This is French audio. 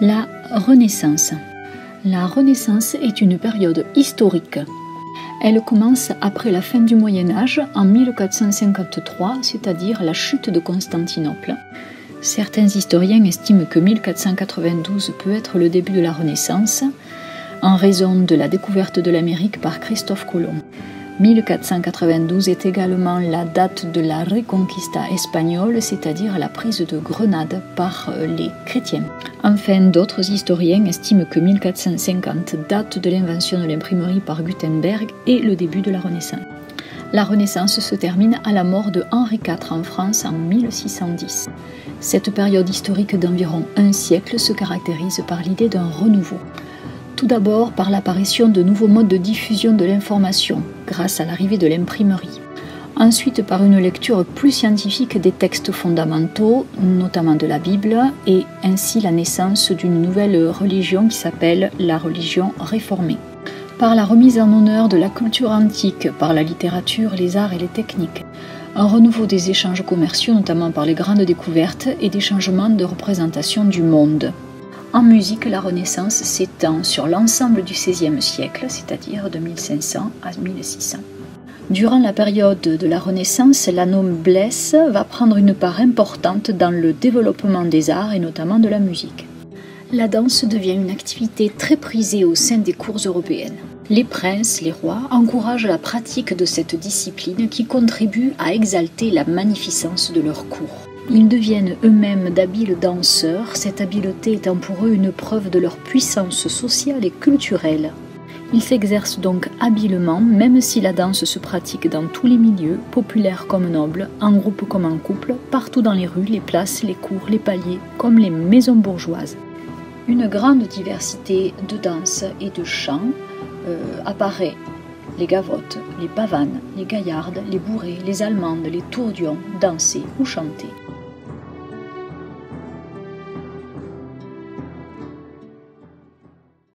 La Renaissance. La Renaissance est une période historique. Elle commence après la fin du Moyen Âge en 1453, c'est-à-dire la chute de Constantinople. Certains historiens estiment que 1492 peut être le début de la Renaissance, en raison de la découverte de l'Amérique par Christophe Colomb. 1492 est également la date de la Reconquista espagnole, c'est-à-dire la prise de Grenade par euh, les chrétiens. Enfin, d'autres historiens estiment que 1450 date de l'invention de l'imprimerie par Gutenberg et le début de la Renaissance. La Renaissance se termine à la mort de Henri IV en France en 1610. Cette période historique d'environ un siècle se caractérise par l'idée d'un renouveau. Tout d'abord par l'apparition de nouveaux modes de diffusion de l'information, grâce à l'arrivée de l'imprimerie. Ensuite par une lecture plus scientifique des textes fondamentaux, notamment de la Bible, et ainsi la naissance d'une nouvelle religion qui s'appelle la religion réformée. Par la remise en honneur de la culture antique, par la littérature, les arts et les techniques. Un renouveau des échanges commerciaux, notamment par les grandes découvertes et des changements de représentation du monde. En musique, la Renaissance s'étend sur l'ensemble du XVIe siècle, c'est-à-dire de 1500 à 1600. Durant la période de la Renaissance, la noblesse va prendre une part importante dans le développement des arts et notamment de la musique. La danse devient une activité très prisée au sein des cours européennes. Les princes, les rois encouragent la pratique de cette discipline qui contribue à exalter la magnificence de leur cours. Ils deviennent eux-mêmes d'habiles danseurs, cette habileté étant pour eux une preuve de leur puissance sociale et culturelle. Ils s'exercent donc habilement, même si la danse se pratique dans tous les milieux, populaires comme nobles, en groupe comme en couple, partout dans les rues, les places, les cours, les paliers, comme les maisons bourgeoises. Une grande diversité de danses et de chants euh, apparaît les gavottes, les pavanes, les gaillardes, les bourrées, les allemandes, les tourdions, dansées ou chantées.